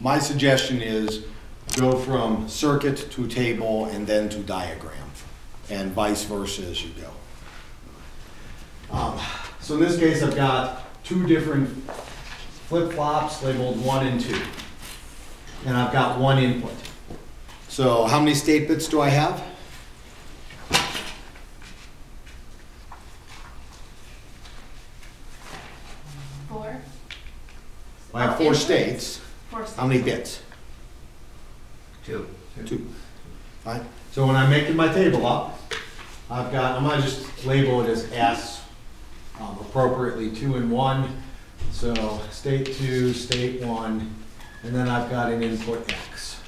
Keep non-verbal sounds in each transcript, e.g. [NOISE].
my suggestion is go from circuit to table and then to diagram, and vice versa as you go. Um, So in this case, I've got two different flip-flops labeled one and two. And I've got one input. So how many state bits do I have? Four? I have four states. How many bits? Two. Two. Fine. So when I'm making my table up, I've got, I'm gonna just label it as S, um, appropriately two and one. So state two, state one, and then I've got an input X.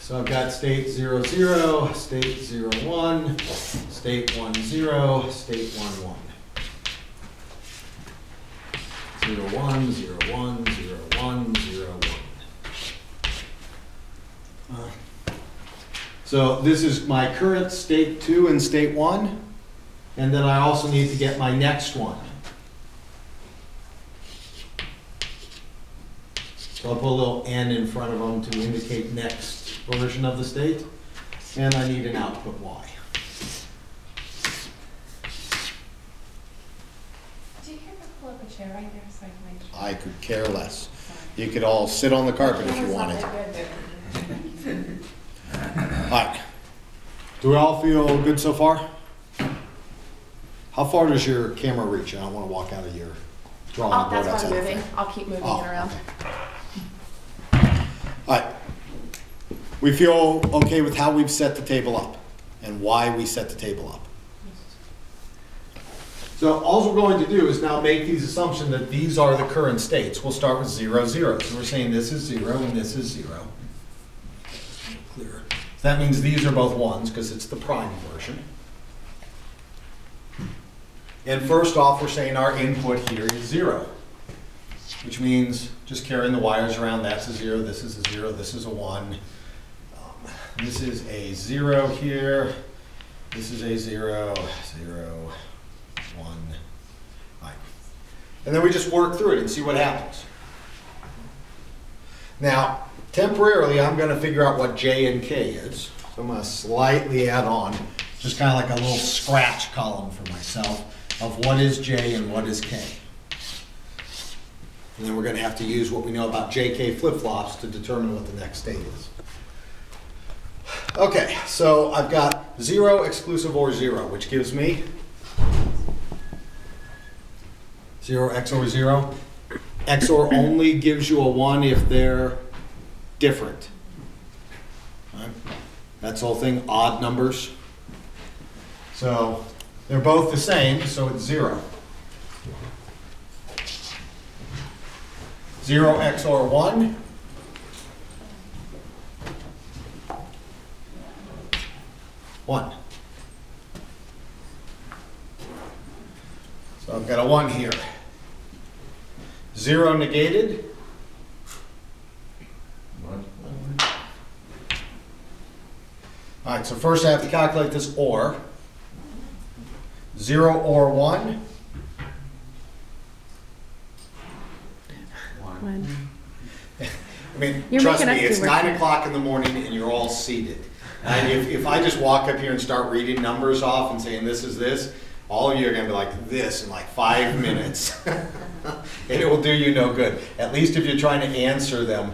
So I've got state zero, zero, state zero, one, state one, zero, state one, one. Zero, one, zero, one, zero, one, zero, one. Uh, So this is my current state two and state one, and then I also need to get my next one. So I'll put a little N in front of them to indicate next version of the state, and I need an output Y. Do you care to pull up a chair right there so I can make sure? I could care less. You could all sit on the carpet if you wanted. that good, Alright. Do we all feel good so far? How far does your camera reach? I don't wanna walk out of your but- drawing Oh, board that's why outside I'm moving. I'll keep moving Oh, it around. Alright. We feel okay with how we've set the table up and why we set the table up. So all we're going to do is now make these assumptions that these are the current states. We'll start with zero, zero. So we're saying this is zero and this is zero. Clear. So that means these are both ones because it's the prime version. And first off, we're saying our input here is zero, which means just carrying the wires around, that's a zero, this is a zero, this is a one. Um, This is a zero here, this is a zero, zero, one, right. And then we just work through it and see what happens. Now, temporarily, I'm gonna figure out what J and K is. So I'm gonna slightly add on, just kind of like a little scratch column for myself of what is J and what is K. And then we're gonna have to use what we know about JK flip-flops to determine what the next state is. Okay, so I've got zero exclusive or zero, which gives me zero XOR zero. XOR only gives you a one if they're different. That's the whole thing, odd numbers. So they're both the same, so it's zero. Zero XOR one. One. So I've got a one here. Zero negated. One. All right, so first I have to calculate this OR. Zero or one. One. I mean, You're trust me, it's nine o'clock in the morning and you're all seated. And if, if I just walk up here and start reading numbers off and saying this is this, all of you are gonna be like this in like five [LAUGHS] minutes. [LAUGHS] And it will do you no good. At least if you're trying to answer them,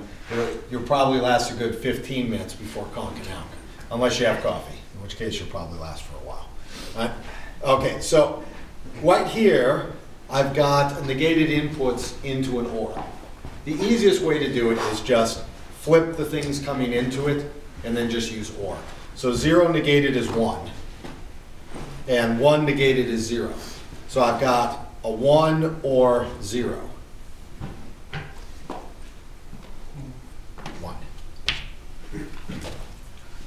you'll- probably last a good fifteen minutes before conking out. Unless you have coffee, in which case you'll probably last for a while. Right? Okay, so right here, I've got negated inputs into an OR. The easiest way to do it is just flip the things coming into it and then just use OR. So zero negated is one, and one negated is zero. So I've got a one or zero. One.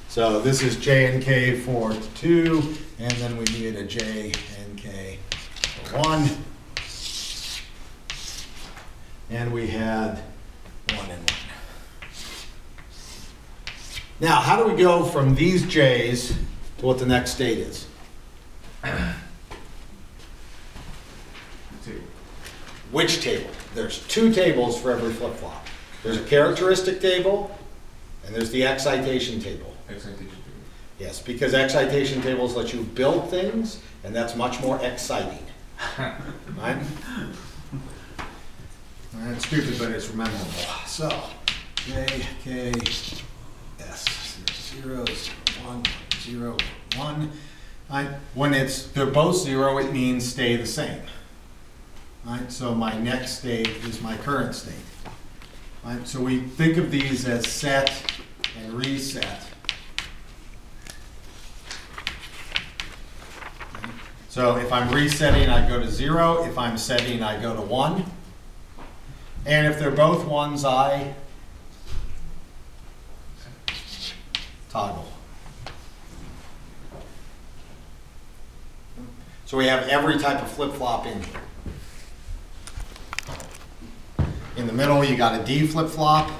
So this is J and K for two, and then we need a J and K for one. And we had one and one. Now, how do we go from these J's to what the next state is? Which table? There's two tables for every flip-flop. There's a characteristic table, and there's the excitation table. Excitation table. Yes, because excitation tables let you build things, and that's much more exciting. [LAUGHS] Right? That's stupid, but it's memorable. So, J, K, S, zero, zero, one, zero, one. Right? When it's, they're both zero, it means stay the same. Right, so my next state is my current state. Right, so we think of these as set and reset. So if I'm resetting, I go to zero. If I'm setting, I go to one. And if they're both ones, I toggle. So we have every type of flip-flop in here. In the middle, you got a D flip-flop.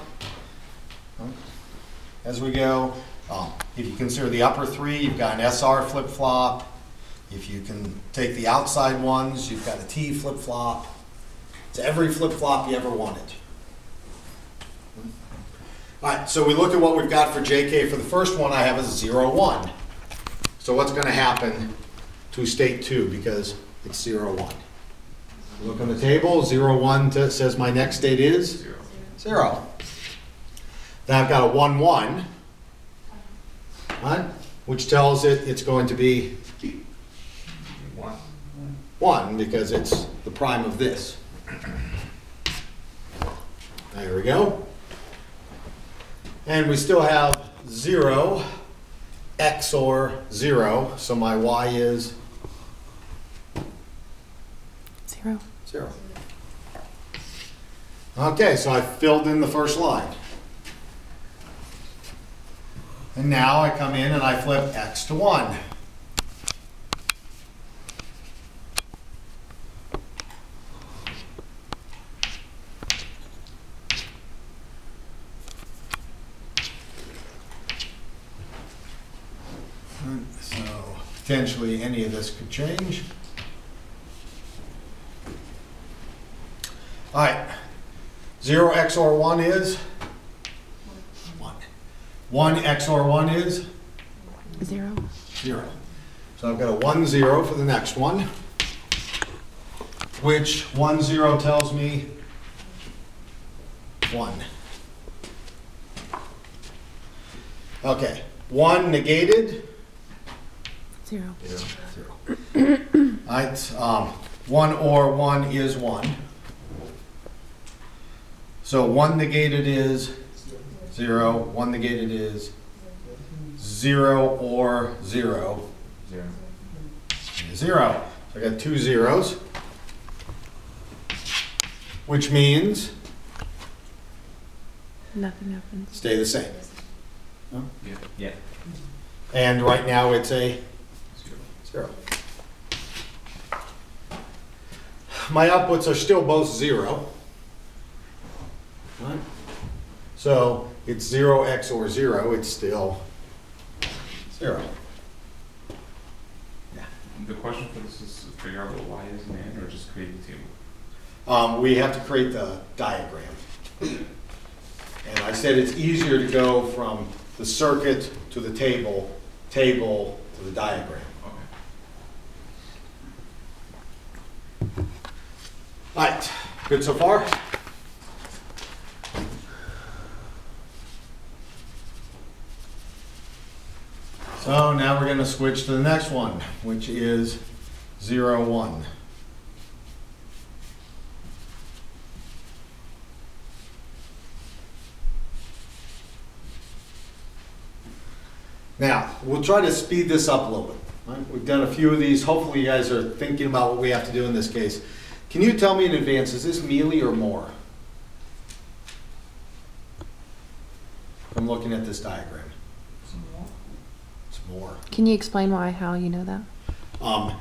As we go, um, if you consider the upper three, you've got an SR flip-flop. If you can take the outside ones, you've got a T flip-flop. It's every flip-flop you ever wanted. All right, so we look at what we've got for JK. For the first one, I have a zero, one. So what's gonna happen to state two, because it's zero, one? Look on the table, zero, one to- says my next state is Zero. zero. Then I've got a one, one, right? Which tells it it's going to be One. one because it's the prime of this. There we go. And we still have zero, XOR zero, so my Y is Zero. zero. Okay, so I filled in the first line. And now I come in and I flip X to one. So potentially any of this could change. All right, zero XOR one is? One. One XOR one is? Zero. Zero. So I've got a one, zero for the next one, which one, zero tells me one. Okay, one negated, Zero. Zero. Alright, um, one or one is one. So one negated is zero, one negated is zero or zero Zero. is zero. So I got two zeros. Which means Nothing happens. stay the same. Yeah. Yeah. And right now it's a Zero. Zero. My outputs are still both zero. Right? So it's zero XOR zero, it's still zero. Yeah. The question for this is to figure out what y is in and or just create the table. Um, we have to create the diagram. And I said it's easier to go from the circuit to the table, table to the diagram. Okay. All right, good so far? So now we're gonna switch to the next one, which is zero, one. Now, we'll try to speed this up a little bit. right? We've done a few of these. Hopefully you guys are thinking about what we have to do in this case. Can you tell me in advance, is this Mealy or Moore? I'm looking at this diagram. Moore. Can you explain why, how you know that? Um,